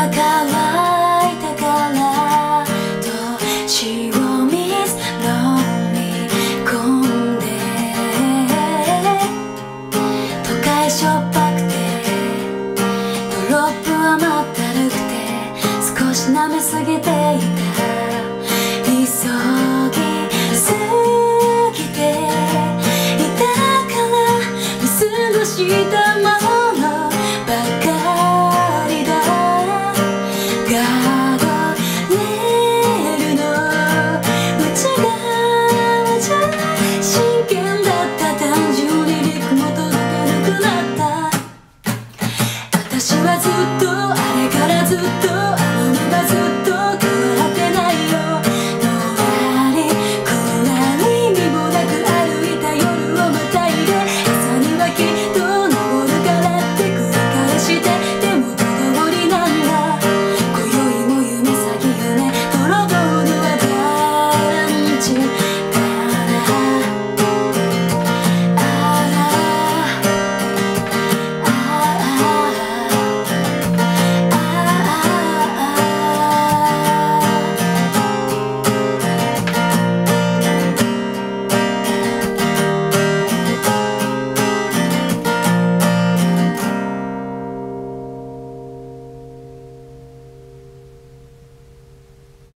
が乾いたからと塩水飲み込んで都会しょっぱくてドロップはまったるくて少し舐めすぎていた急ぎすぎていたから見過ごしたもの私はずっとあれからずっと